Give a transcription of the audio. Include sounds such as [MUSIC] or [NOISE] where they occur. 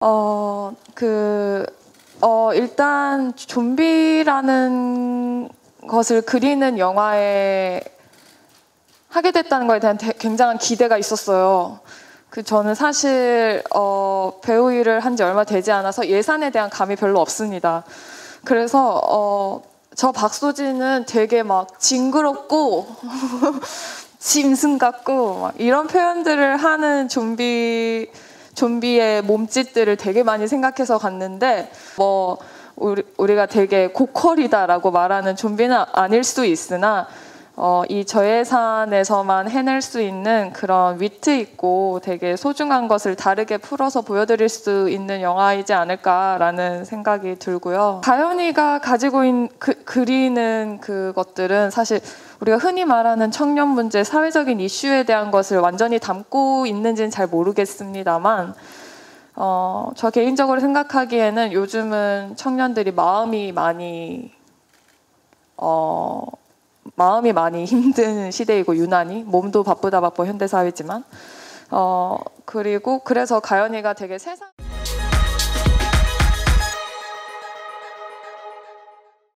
어, 그, 어, 일단 좀비라는 것을 그리는 영화에 하게 됐다는 거에 대한 대- 굉장한 기대가 있었어요. 그 저는 사실 어, 배우 일을 한 지 얼마 되지 않아서 예산에 대한 감이 별로 없습니다. 그래서 어, 저 박소진은 되게 막 징그럽고 [LAUGHS] 짐승 같고 막 이런 표현들을 하는 좀비 좀비의 몸짓들을 되게 많이 생각해서 갔는데 뭐 우리, 우리가 되게 고퀄이다라고 말하는 좀비는 아닐 수 있으나 어, 이 저예산에서만 해낼 수 있는 그런 위트 있고 되게 소중한 것을 다르게 풀어서 보여드릴 수 있는 영화이지 않을까라는 생각이 들고요. 가연이가 가지고 있는 그, 그리는 그것들은 사실 우리가 흔히 말하는 청년 문제, 사회적인 이슈에 대한 것을 완전히 담고 있는지는 잘 모르겠습니다만 어, 저 개인적으로 생각하기에는 요즘은 청년들이 마음이 많이 어, 마음이 많이 힘든 시대이고 유난히 몸도 바쁘다 바빠 현대 사회지만 어 그리고 그래서 가연이가 되게 세상